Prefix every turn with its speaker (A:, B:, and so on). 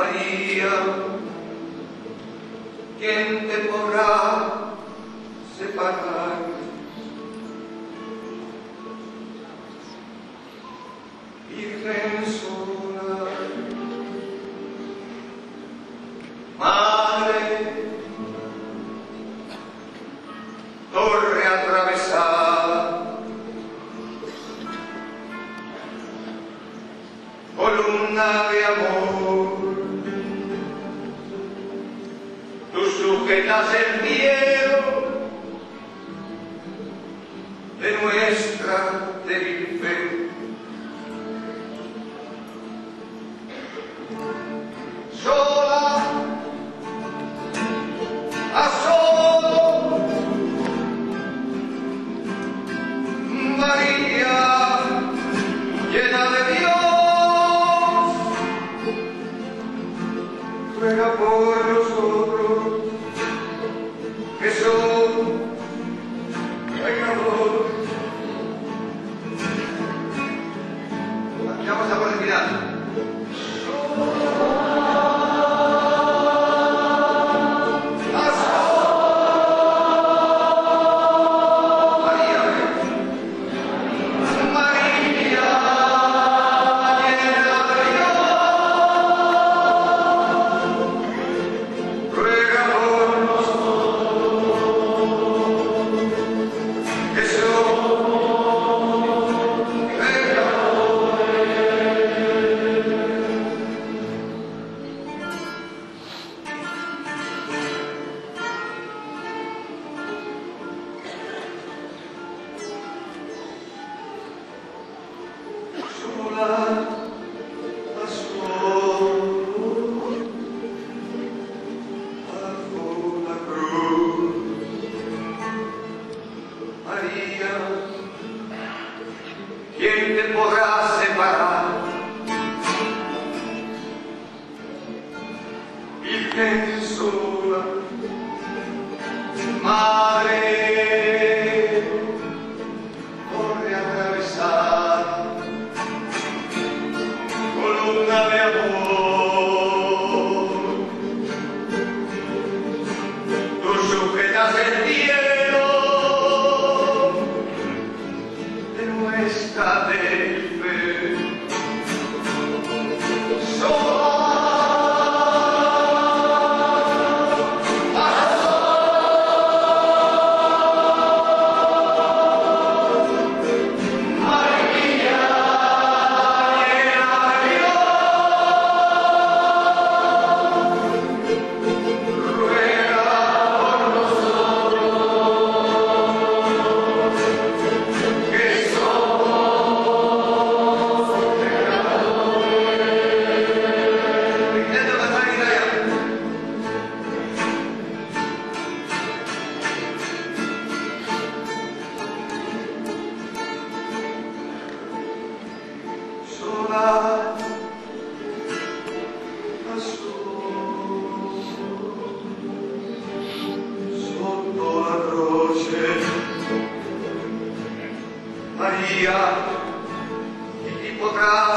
A: María, ¿quién te podrá separar? Virgen sola, Madre, torre atravesada, columna de amor, sujetas el cielo de nuestra fe. Sola, a solo, María, llena de Dios, ruega por nosotros, Vamos a por el ¿quién te podrá separar? Virgen sola, Madre, E chi potrà